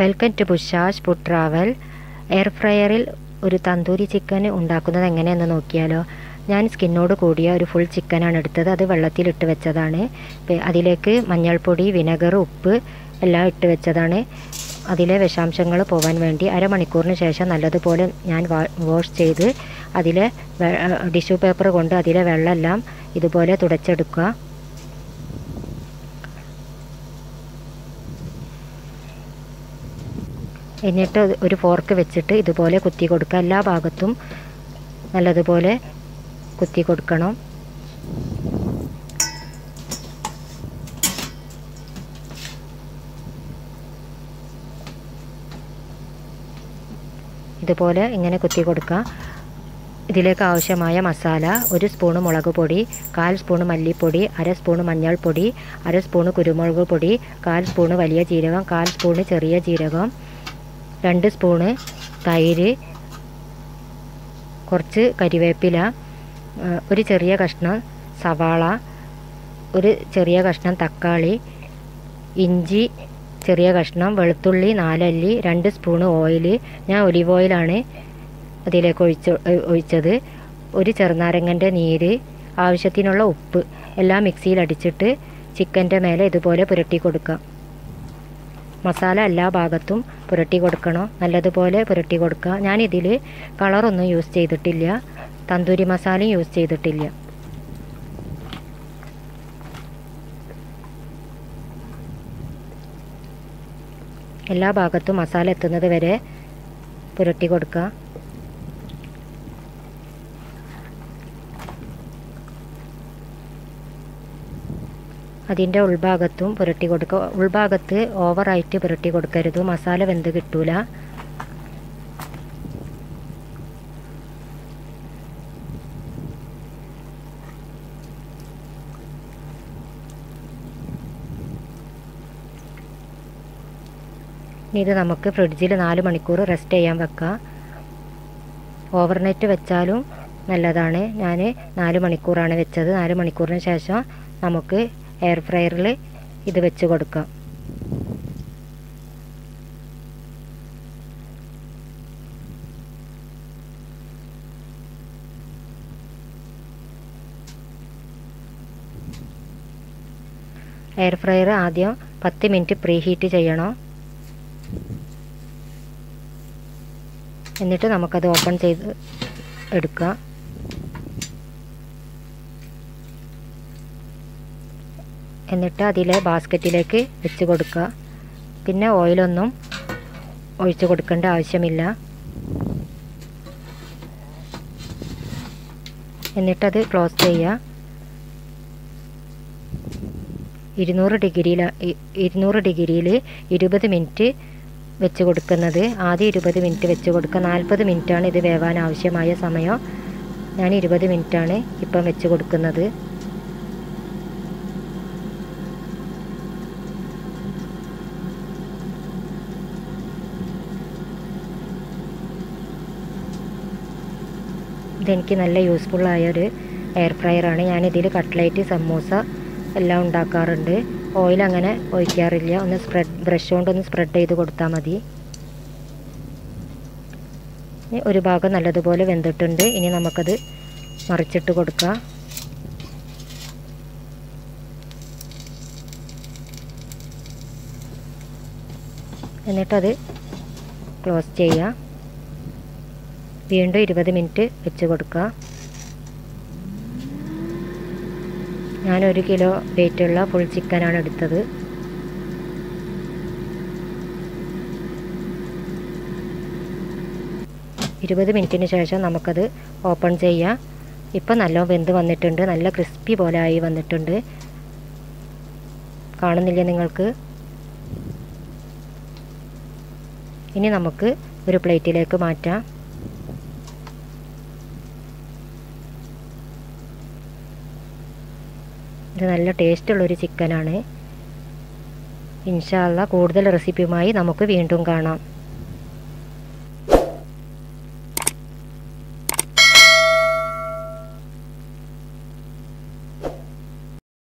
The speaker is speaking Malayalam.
വെൽക്കം ടു ബുഷാഷ് ഫുഡ് ട്രാവൽ. എയർ ഫ്രയറിൽ ഒരു തന്തൂരി ചിക്കൻ ഉണ്ടാക്കുന്നത് എങ്ങനെയെന്ന് നോക്കിയാലോ. ഞാൻ സ്കിന്നോട് കൂടിയ ഒരു ഫുൾ ചിക്കനാണ് എടുത്തത്. അത് വെള്ളത്തിലിട്ട് വെച്ചതാണ്. അതിലേക്ക് മഞ്ഞൾപ്പൊടി വിനെഗർ ഉപ്പ് എല്ലാം ഇട്ട് വെച്ചതാണ്. അതിലെ വിഷാംശങ്ങൾ പോകാൻ വേണ്ടി അരമണിക്കൂറിന് ശേഷം നല്ലതുപോലെ ഞാൻ വാഷ് ചെയ്ത് അതിലെ ടിഷ്യൂ പേപ്പർ കൊണ്ട് അതിലെ വെള്ളമെല്ലാം ഇതുപോലെ തുടച്ചെടുക്കുക. എന്നിട്ട് ഒരു ഫോർക്ക് വെച്ചിട്ട് ഇതുപോലെ കുത്തി കൊടുക്കുക. എല്ലാ ഭാഗത്തും നല്ലതുപോലെ കുത്തി കൊടുക്കണം. ഇതുപോലെ ഇങ്ങനെ കുത്തി കൊടുക്കുക. ഇതിലേക്ക് ആവശ്യമായ മസാല ഒരു സ്പൂണ് മുളക് പൊടി കാൽ സ്പൂണ് മല്ലിപ്പൊടി അര സ്പൂണ് മഞ്ഞൾപ്പൊടി അര സ്പൂണ് കുരുമുളക് പൊടി കാൽ സ്പൂണ് വലിയ ജീരകം കാൽ സ്പൂണ് ചെറിയ ജീരകം രണ്ട് സ്പൂണ് തൈര് കുറച്ച് കരിവേപ്പില ഒരു ചെറിയ കഷ്ണം സവാള ഒരു ചെറിയ കഷ്ണം തക്കാളി ഇഞ്ചി ചെറിയ കഷ്ണം വെളുത്തുള്ളി നാലല്ലി രണ്ട് സ്പൂണ് ഓയിൽ ഞാൻ ഒലിവ് ഓയിലാണ് അതിലേക്ക് ഒഴിച്ച് ഒഴിച്ചത്. ഒരു ചെറുനാരങ്ങന്റെ നീര് ആവശ്യത്തിനുള്ള ഉപ്പ് എല്ലാം മിക്സിയിൽ അടിച്ചിട്ട് ചിക്കന്റെ മേലെ ഇതുപോലെ പുരട്ടി കൊടുക്കാം മസാല എല്ലാ ഭാഗത്തും പുരട്ടി കൊടുക്കണം. നല്ലതുപോലെ പുരട്ടി കൊടുക്കുക. ഞാനിതിൽ കളറൊന്നും യൂസ് ചെയ്തിട്ടില്ല. തന്തൂരി മസാലയും യൂസ് ചെയ്തിട്ടില്ല. എല്ലാ ഭാഗത്തും മസാല എത്തുന്നത് വരെ പുരട്ടി കൊടുക്കുക. അതിന്റെ ഉൾഭാഗത്തും പുരട്ടി കൊടുക്കുക ഉൾഭാഗത്ത് ഓവറായിട്ട് പുരട്ടി കൊടുക്കരുത്. മസാല വെന്ത് കിട്ടൂല. ഇത് നമുക്ക് ഫ്രിഡ്ജിൽ നാല് മണിക്കൂർ റെസ്റ്റ് ചെയ്യാൻ വെക്കാം. ഓവർനൈറ്റ് വെച്ചാലും നല്ലതാണ്. ഞാൻ നാല് മണിക്കൂറാണ് വെച്ചത്. നാല് മണിക്കൂറിന് ശേഷം നമുക്ക് എയർ ഫ്രയറിൽ ഇത് വെച്ച് കൊടുക്കാം. എയർ ഫ്രയർ ആദ്യം പത്ത് മിനിറ്റ് പ്രീ ഹീറ്റ് ചെയ്യണം. എന്നിട്ട് നമുക്കത് ഓപ്പൺ ചെയ്ത് എടുക്കാം. എന്നിട്ട് അതിലെ ബാസ്ക്കറ്റിലേക്ക് വെച്ച് കൊടുക്കുക. പിന്നെ ഓയിലൊന്നും ഒഴിച്ച് കൊടുക്കേണ്ട ആവശ്യമില്ല. എന്നിട്ടത് ക്ലോസ് ചെയ്യുക. ഇരുന്നൂറ് ഡിഗ്രിയിൽ ഇരുന്നൂറ് ഡിഗ്രിയിൽ ഇരുപത് മിനിറ്റ് വെച്ച് കൊടുക്കുന്നത്. ആദ്യം ഇരുപത് മിനിറ്റ് വെച്ച് കൊടുക്കുക. നാൽപ്പത് മിനിറ്റാണ് ഇത് വേവാൻ ആവശ്യമായ സമയം. ഞാൻ ഇരുപത് മിനിറ്റാണ് ഇപ്പം വെച്ച് കൊടുക്കുന്നത്. ഇതെനിക്ക് നല്ല യൂസ്ഫുള്ളായ ഒരു എയർ ഫ്രയറാണ് ഞാനിതിൽ കട്ട്ലേറ്റ് സമൂസ എല്ലാം ഉണ്ടാക്കാറുണ്ട്. ഓയിൽ അങ്ങനെ ഒഴിക്കാറില്ല. ഒന്ന് സ്പ്രെഡ് ബ്രഷ് കൊണ്ടൊന്ന് സ്പ്രെഡ് ചെയ്ത് കൊടുത്താൽ മതി. ഒരു ഭാഗം നല്ലതുപോലെ വെന്തിട്ടുണ്ട്. ഇനി നമുക്കത് മറിച്ചിട്ട് കൊടുക്കാം. എന്നിട്ടത് ക്ലോസ് ചെയ്യുക വീണ്ടും ഇരുപത് മിനിറ്റ് വെച്ച് കൊടുക്കുക. ഞാൻ ഒരു കിലോ വെയിറ്റുള്ള ഫുൾ ചിക്കനാണ് എടുത്തത്. ഇരുപത് മിനിറ്റിന് ശേഷം നമുക്കത് ഓപ്പൺ ചെയ്യാം. ഇപ്പം നല്ല വെന്ത് വന്നിട്ടുണ്ട്. നല്ല ക്രിസ്പി പോലെ ആയി വന്നിട്ടുണ്ട്. കാണുന്നില്ല നിങ്ങൾക്ക്? ഇനി നമുക്ക് ഒരു പ്ലേറ്റിലേക്ക് മാറ്റാം. ഇത് നല്ല ടേസ്റ്റുള്ളൊരു ചിക്കനാണ്. ഇൻഷാല്ല കൂടുതൽ റെസിപ്പിയുമായി നമുക്ക് വീണ്ടും കാണാം.